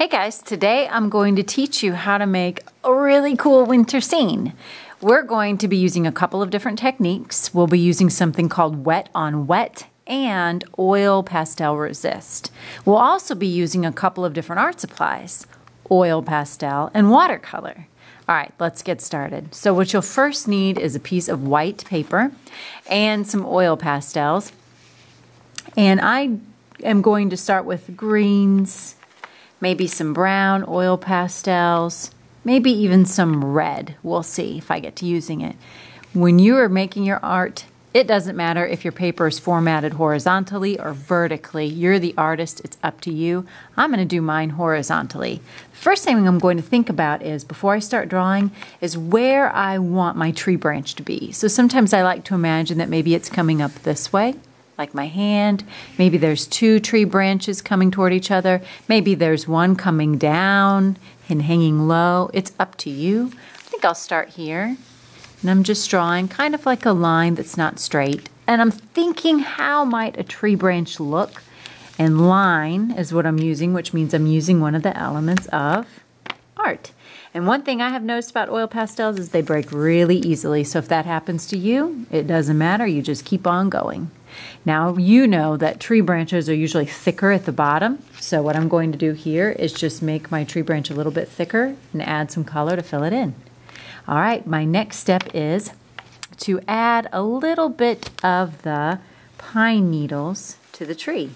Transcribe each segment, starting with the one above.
Hey guys, today I'm going to teach you how to make a really cool winter scene. We're going to be using a couple of different techniques. We'll be using something called wet on wet and oil pastel resist. We'll also be using a couple of different art supplies, oil pastel and watercolor. All right, let's get started. So what you'll first need is a piece of white paper and some oil pastels. And I am going to start with greens, maybe some brown oil pastels, maybe even some red. We'll see if I get to using it. When you are making your art, it doesn't matter if your paper is formatted horizontally or vertically. You're the artist, it's up to you. I'm going to do mine horizontally. The first thing I'm going to think about is, before I start drawing, is where I want my tree branch to be. So sometimes I like to imagine that maybe it's coming up this way like my hand. Maybe there's two tree branches coming toward each other. Maybe there's one coming down and hanging low. It's up to you. I think I'll start here. And I'm just drawing kind of like a line that's not straight. And I'm thinking, how might a tree branch look? And line is what I'm using, which means I'm using one of the elements of art. And one thing I have noticed about oil pastels is they break really easily. So if that happens to you, it doesn't matter. You just keep on going. Now you know that tree branches are usually thicker at the bottom. So what I'm going to do here is just make my tree branch a little bit thicker and add some color to fill it in. All right, my next step is to add a little bit of the pine needles to the tree.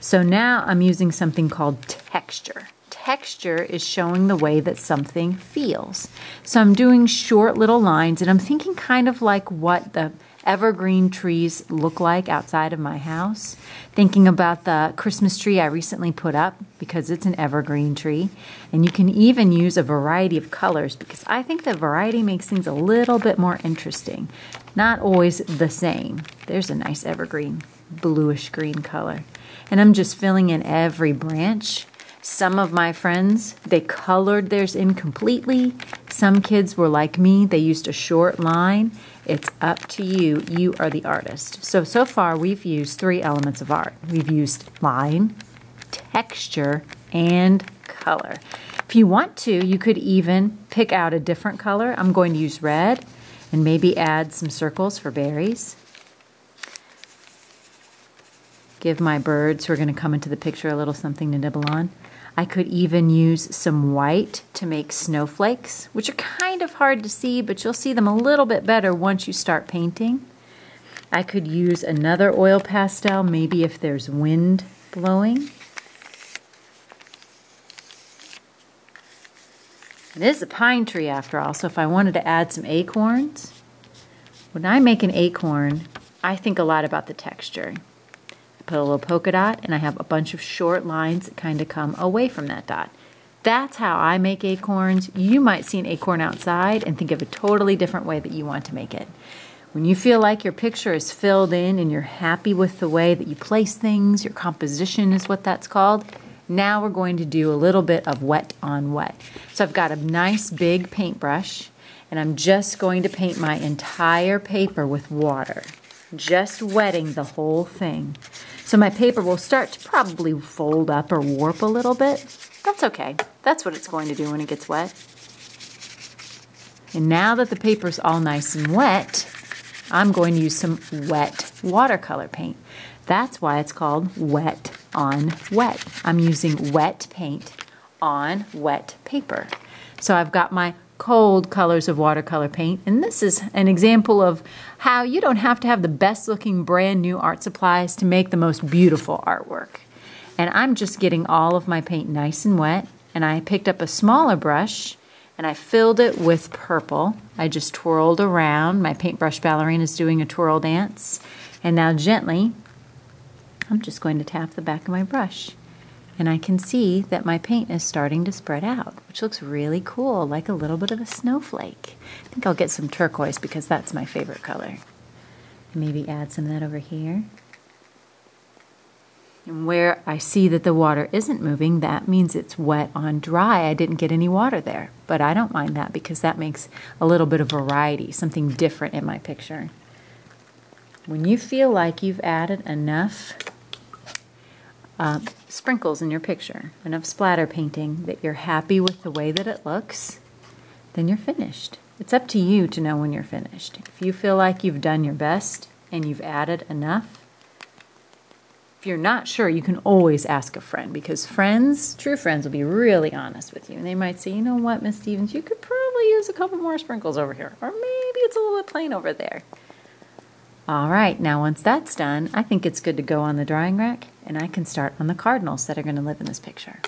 So now I'm using something called texture texture is showing the way that something feels. So I'm doing short little lines and I'm thinking kind of like what the evergreen trees look like outside of my house. Thinking about the Christmas tree I recently put up because it's an evergreen tree. And you can even use a variety of colors because I think the variety makes things a little bit more interesting. Not always the same. There's a nice evergreen bluish green color. And I'm just filling in every branch some of my friends, they colored theirs incompletely. Some kids were like me, they used a short line. It's up to you. You are the artist. So, so far we've used three elements of art. We've used line, texture, and color. If you want to, you could even pick out a different color. I'm going to use red and maybe add some circles for berries. Give my birds who are going to come into the picture a little something to nibble on. I could even use some white to make snowflakes, which are kind of hard to see, but you'll see them a little bit better once you start painting. I could use another oil pastel, maybe if there's wind blowing. It is a pine tree after all, so if I wanted to add some acorns, when I make an acorn, I think a lot about the texture put a little polka dot, and I have a bunch of short lines that kind of come away from that dot. That's how I make acorns. You might see an acorn outside and think of a totally different way that you want to make it. When you feel like your picture is filled in and you're happy with the way that you place things, your composition is what that's called, now we're going to do a little bit of wet on wet. So I've got a nice big paintbrush and I'm just going to paint my entire paper with water, just wetting the whole thing. So my paper will start to probably fold up or warp a little bit. That's okay. That's what it's going to do when it gets wet. And now that the paper's all nice and wet, I'm going to use some wet watercolor paint. That's why it's called wet on wet. I'm using wet paint on wet paper. So I've got my cold colors of watercolor paint. And this is an example of how you don't have to have the best looking brand new art supplies to make the most beautiful artwork. And I'm just getting all of my paint nice and wet. And I picked up a smaller brush and I filled it with purple. I just twirled around. My paintbrush ballerina is doing a twirl dance. And now gently, I'm just going to tap the back of my brush and I can see that my paint is starting to spread out, which looks really cool, like a little bit of a snowflake. I think I'll get some turquoise because that's my favorite color. Maybe add some of that over here. And where I see that the water isn't moving, that means it's wet on dry. I didn't get any water there. But I don't mind that because that makes a little bit of variety, something different in my picture. When you feel like you've added enough uh, sprinkles in your picture, enough splatter painting that you're happy with the way that it looks, then you're finished. It's up to you to know when you're finished. If you feel like you've done your best and you've added enough, if you're not sure, you can always ask a friend because friends, true friends, will be really honest with you. And they might say, you know what, Miss Stephens, you could probably use a couple more sprinkles over here. Or maybe it's a little bit plain over there. All right, now once that's done, I think it's good to go on the drying rack and I can start on the cardinals that are going to live in this picture.